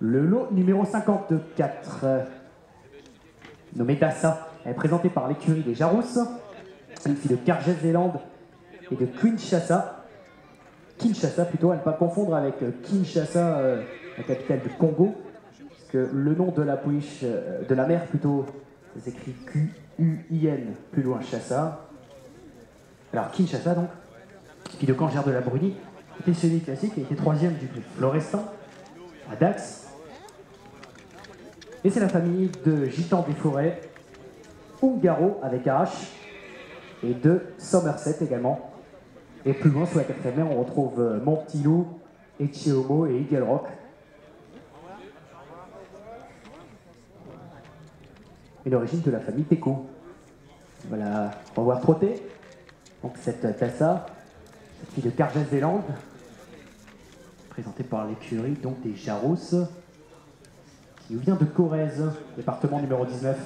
Le lot numéro 54, euh, nommé Dassa, est présenté par l'écurie des Jarousses, une fille de Cargès-Zélande et de Kinshasa. Kinshasa plutôt, à ne pas confondre avec euh, Kinshasa, euh, la capitale du Congo, parce que le nom de la pouliche, euh, de la mer plutôt, s'écrit Q-U-I-N, plus loin Chassa. Alors Kinshasa donc, fille de Cangère de la Bruni, était semi-classique et était troisième du prix Florestan à Dax. Et c'est la famille de Gitan des Forêts, Ungaro avec H, et de Somerset également. Et plus loin, sous la quatrième mer, on retrouve euh, Montilou, Echiomo et Eagle Rock. Et l'origine de la famille Teco. Voilà, on va trotter. Donc cette Tassa, cette fille de Cargès-Zélande, présentée par l'écurie donc des Jaros, il vient de Corrèze, département numéro 19.